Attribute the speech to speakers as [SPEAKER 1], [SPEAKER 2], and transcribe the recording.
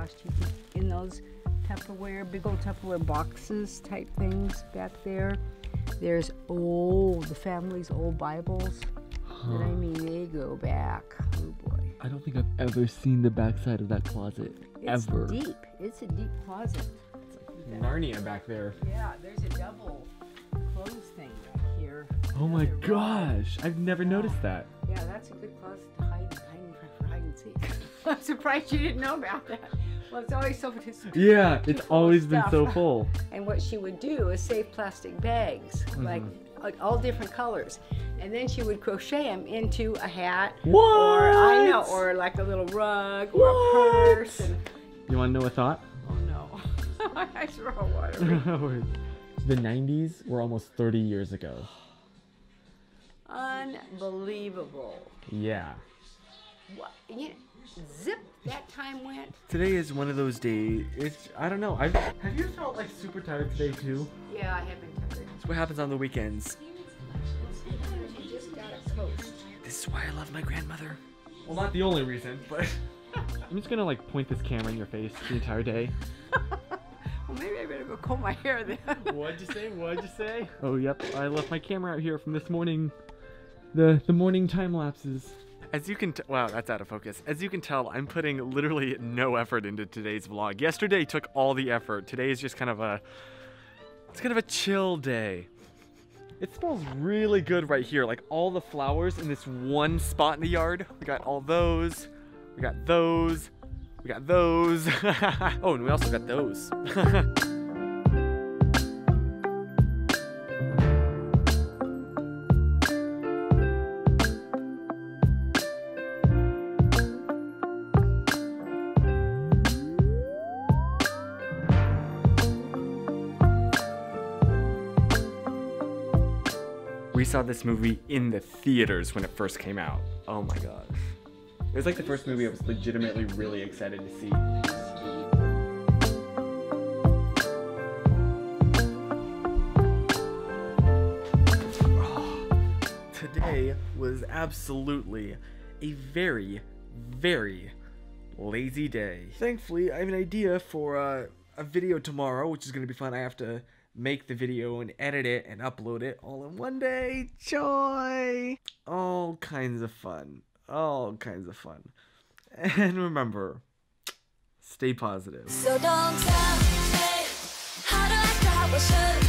[SPEAKER 1] washed oh you could, in those Tupperware, big old Tupperware boxes type things back there. There's old, the family's old Bibles. And I mean, they go back. Oh boy.
[SPEAKER 2] I don't think I've ever seen the backside of that closet. Ever.
[SPEAKER 1] It's
[SPEAKER 2] ever.
[SPEAKER 1] deep. It's a deep closet.
[SPEAKER 2] Narnia back there.
[SPEAKER 1] Yeah, there's a double clothes thing back here.
[SPEAKER 2] Oh my
[SPEAKER 1] Another rug.
[SPEAKER 2] gosh, I've never noticed that.
[SPEAKER 1] Yeah, that's a good closet to hide, hide for hide and seek. I'm surprised you didn't know about that. Well, it's always so it's
[SPEAKER 2] Yeah, it's always been so full.
[SPEAKER 1] And what she would do is save plastic bags, like
[SPEAKER 2] Mm-hmm.
[SPEAKER 1] like all different colors, and then she would crochet them into a hat,
[SPEAKER 2] What?
[SPEAKER 1] or I know, or like a little rug or a purse. And,
[SPEAKER 2] You want to know a thought?
[SPEAKER 1] oh no, my eyes are all watery.
[SPEAKER 2] the 90s were almost 30 years ago.
[SPEAKER 1] Unbelievable.
[SPEAKER 2] Yeah.
[SPEAKER 1] What? You, zip. That time went.
[SPEAKER 2] Today is one of those days. It's I don't know. I've, have you felt like super tired today too?
[SPEAKER 1] Yeah, I have been tired.
[SPEAKER 2] It's what happens on the weekends.
[SPEAKER 1] Sometimes just gotta coast.
[SPEAKER 2] This is why I love my grandmother. Well, not the only reason, but I'm just gonna like point this camera in your face the entire day.
[SPEAKER 1] Well, maybe I better go comb my hair then.
[SPEAKER 2] What'd you say? What'd you say? Oh, yep. I left my camera out here from this morning. The the morning time lapses. As you can, t- wow, that's out of focus. As you can tell, I'm putting literally no effort into today's vlog. Yesterday took all the effort. Today is just kind of a, it's kind of a chill day. It smells really good right here. Like all the flowers in this one spot in the yard. We got all those. We got those. We got those. oh, and we also got those. We saw this movie in the theaters when it first came out. Oh my gosh. It was like the first movie I was legitimately really excited to see. Today was absolutely a very, very lazy day. Thankfully, I have an idea for uh, a video tomorrow, which is going to be fun. I have to make the video and edit it and upload it all in one day. Joy! All kinds of fun. All kinds of fun. And remember, stay positive.
[SPEAKER 3] So don't tell me how to act or how I should.